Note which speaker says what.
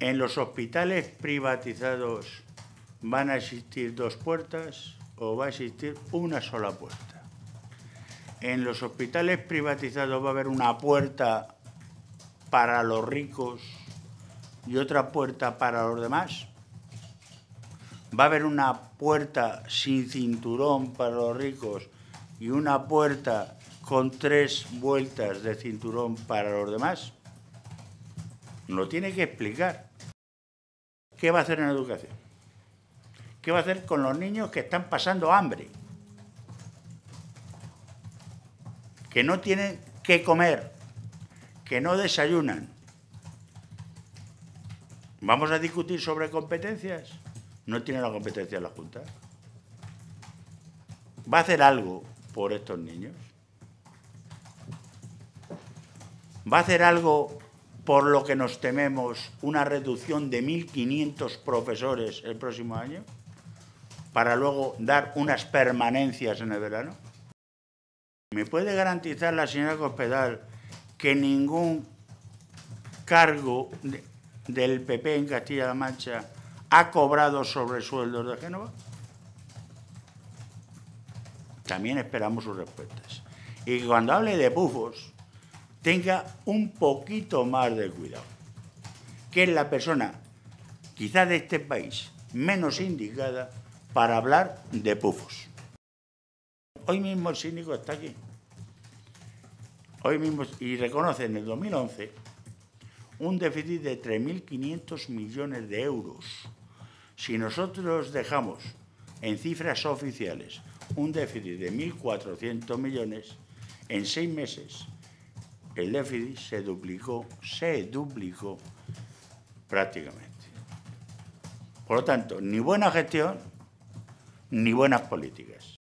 Speaker 1: En los hospitales privatizados van a existir dos puertas o va a existir una sola puerta. En los hospitales privatizados va a haber una puerta para los ricos y otra puerta para los demás. Va a haber una puerta sin cinturón para los ricos y una puerta con tres vueltas de cinturón para los demás. No tiene que explicar. ¿Qué va a hacer en educación? ¿Qué va a hacer con los niños que están pasando hambre? Que no tienen que comer, que no desayunan. ¿Vamos a discutir sobre competencias? No tiene la competencia la Junta. ¿Va a hacer algo por estos niños? ¿Va a hacer algo por lo que nos tememos una reducción de 1.500 profesores el próximo año? Para luego dar unas permanencias en el verano. ¿Me puede garantizar la señora Cospedal que ningún cargo del PP en Castilla-La Mancha ha cobrado sobresueldos de Génova? También esperamos sus respuestas. Y cuando hable de pufos, tenga un poquito más de cuidado, que es la persona, quizá de este país, menos indicada para hablar de pufos. Hoy mismo el cínico está aquí. Hoy mismo, y reconoce en el 2011 un déficit de 3.500 millones de euros. Si nosotros dejamos en cifras oficiales un déficit de 1.400 millones, en seis meses el déficit se duplicó, se duplicó prácticamente. Por lo tanto, ni buena gestión ni buenas políticas.